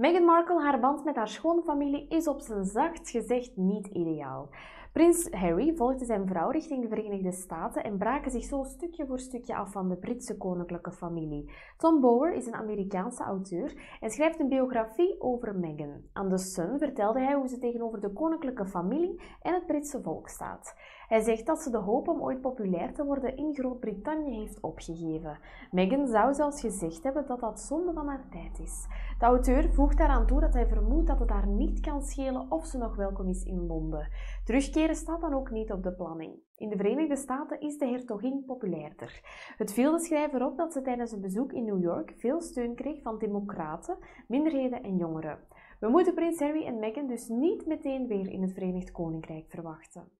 Meghan Markle, haar band met haar schoonfamilie, is op zijn zacht gezegd niet ideaal. Prins Harry volgde zijn vrouw richting de Verenigde Staten en braken zich zo stukje voor stukje af van de Britse koninklijke familie. Tom Bower is een Amerikaanse auteur en schrijft een biografie over Meghan. Aan The Sun vertelde hij hoe ze tegenover de koninklijke familie en het Britse volk staat. Hij zegt dat ze de hoop om ooit populair te worden in Groot-Brittannië heeft opgegeven. Meghan zou zelfs gezegd hebben dat dat zonde van haar tijd is. De auteur voegt daaraan toe dat hij vermoedt dat het haar niet kan schelen of ze nog welkom is in Londen. Terugkeren staat dan ook niet op de planning. In de Verenigde Staten is de hertogin populairder. Het viel de schrijver op dat ze tijdens een bezoek in New York veel steun kreeg van democraten, minderheden en jongeren. We moeten prins Harry en Meghan dus niet meteen weer in het Verenigd Koninkrijk verwachten.